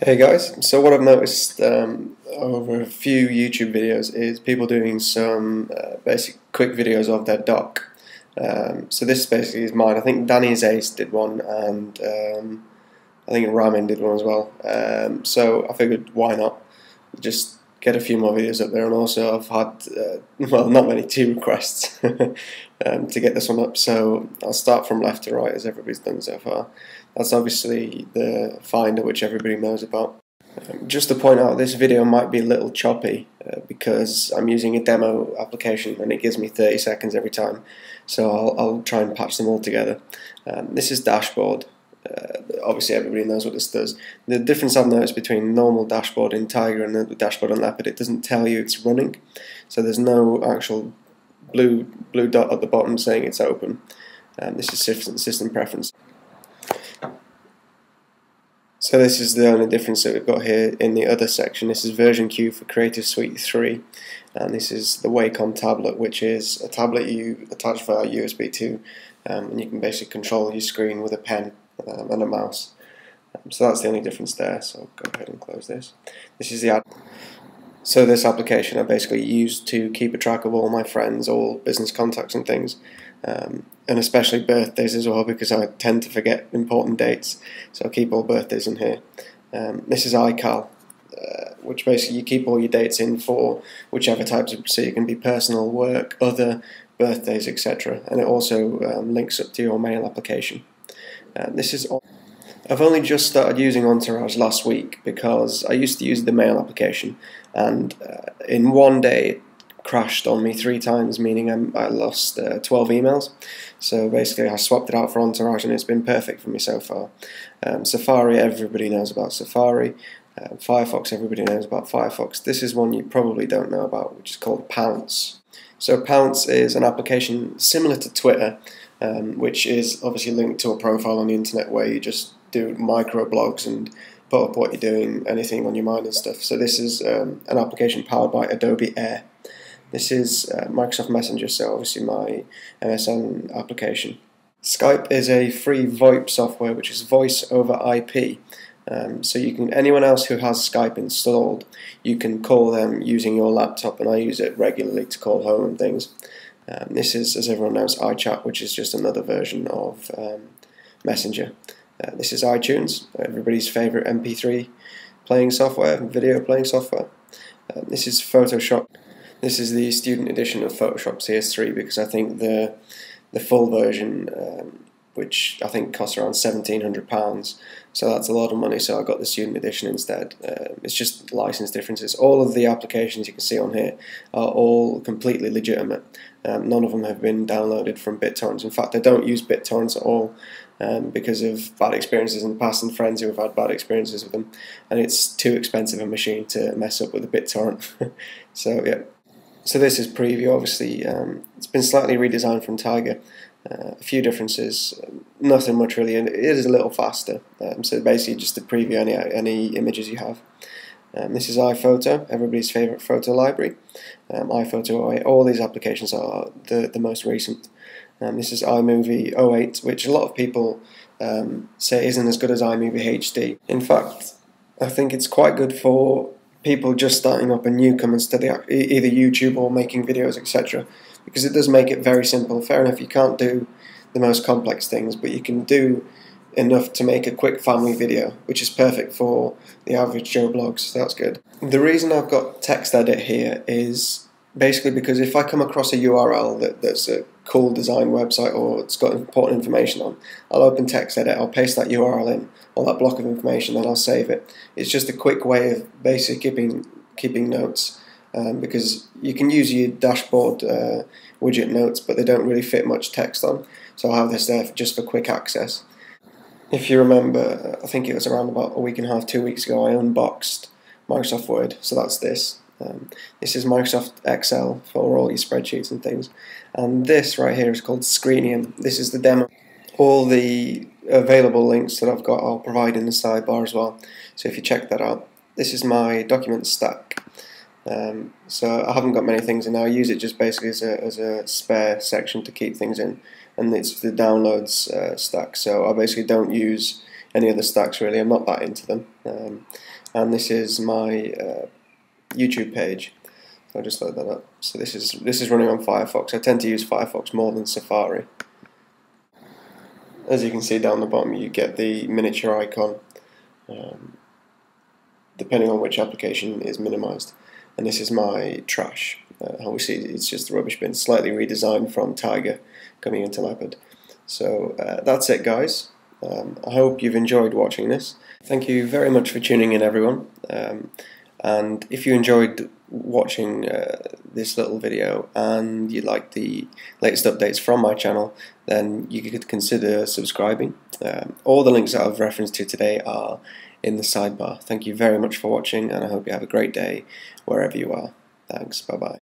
Hey guys, so what I've noticed um, over a few YouTube videos is people doing some uh, basic quick videos of their dock. Um, so this basically is mine. I think Danny's Ace did one and um, I think Ramen did one as well. Um, so I figured why not just get a few more videos up there and also I've had, uh, well not many, two requests um, to get this one up. So I'll start from left to right as everybody's done so far. That's obviously the Finder, which everybody knows about. Um, just to point out, this video might be a little choppy uh, because I'm using a demo application and it gives me 30 seconds every time. So I'll, I'll try and patch them all together. Um, this is dashboard. Uh, obviously, everybody knows what this does. The difference I've noticed between normal dashboard in Tiger and the dashboard on Leopard, it doesn't tell you it's running. So there's no actual blue blue dot at the bottom saying it's open. Um, this is system, preference. So this is the only difference that we've got here in the other section. This is Version Cue for Creative Suite 3 and this is the Wacom tablet which is a tablet you attach via USB 2 um, and you can basically control your screen with a pen um, and a mouse. Um, so that's the only difference there so go ahead and close this. This is the ad so this application I basically use to keep a track of all my friends, all business contacts and things um, and especially birthdays as well because I tend to forget important dates. So I keep all birthdays in here. Um, this is iCal, uh, which basically you keep all your dates in for whichever types of so you can be personal, work, other birthdays, etc. And it also um, links up to your mail application. Uh, this is. I've only just started using Entourage last week because I used to use the mail application, and uh, in one day crashed on me three times, meaning I'm, i lost uh, 12 emails. So basically, I swapped it out for Entourage, and it's been perfect for me so far. Um, Safari, everybody knows about Safari. Uh, Firefox, everybody knows about Firefox. This is one you probably don't know about, which is called Pownce. So Pownce is an application similar to Twitter, um, which is obviously linked to a profile on the internet where you just do micro blogs and put up what you're doing, anything on your mind and stuff. So this is um, an application powered by Adobe Air. This is uh, Microsoft Messenger, so obviously my MSN application. Skype is a free VoIP software which is voice over IP. Um, so you can anyone else who has Skype installed, you can call them using your laptop, and I use it regularly to call home and things. Um, this is, as everyone knows, iChat, which is just another version of um, Messenger. Uh, this is iTunes, everybody's favorite MP3 playing software, video playing software. Uh, this is Photoshop. This is the student edition of Photoshop CS3 because I think the the full version, um, which I think costs around seventeen hundred pounds, so that's a lot of money. So I got the student edition instead. Uh, it's just license differences. All of the applications you can see on here are all completely legitimate. Um, none of them have been downloaded from BitTorrents. In fact, I don't use BitTorrents at all um, because of bad experiences in the past and friends who have had bad experiences with them. And it's too expensive a machine to mess up with a BitTorrent. so yeah. So this is preview. Obviously, um, it's been slightly redesigned from Tiger. Uh, a few differences, nothing much really, and it is a little faster. Um, so basically, just to preview any any images you have. Um, this is iPhoto, everybody's favorite photo library. Um, iPhoto, all these applications are the the most recent. Um, this is iMovie 08, which a lot of people um, say isn't as good as iMovie HD. In fact, I think it's quite good for people just starting up and newcomers to the either YouTube or making videos, etc. Because it does make it very simple. Fair enough, you can't do the most complex things, but you can do enough to make a quick family video, which is perfect for the average Joe Bloggs. So that's good. The reason I've got text edit here is basically because if I come across a URL that, that's a cool design website or it's got important information on, I'll open text TextEdit, I'll paste that URL in, or that block of information, then I'll save it. It's just a quick way of basically keeping keeping notes um, because you can use your dashboard uh, widget notes, but they don't really fit much text on. So I'll have this there just for quick access. If you remember, I think it was around about a week and a half, two weeks ago, I unboxed Microsoft Word. So that's this. Um, this is Microsoft Excel for all your spreadsheets and things. And this right here is called Screenium. This is the demo. All the available links that I've got I'll provide in the sidebar as well. So if you check that out. This is my document stack. Um, so I haven't got many things in there. I use it just basically as a, as a spare section to keep things in. And it's the downloads uh, stack. So I basically don't use any other stacks really. I'm not that into them. Um, and this is my uh, YouTube page. I'll just load that up. So this is this is running on Firefox. I tend to use Firefox more than Safari. As you can see down the bottom, you get the miniature icon, um, depending on which application is minimized. And this is my trash. Uh, how we see it's just the rubbish bin, slightly redesigned from Tiger coming into Leopard. So uh, that's it, guys. Um, I hope you've enjoyed watching this. Thank you very much for tuning in, everyone. Um, and if you enjoyed watching uh, this little video and you like the latest updates from my channel, then you could consider subscribing. Um, all the links that I've referenced to today are in the sidebar. Thank you very much for watching, and I hope you have a great day wherever you are. Thanks. Bye bye.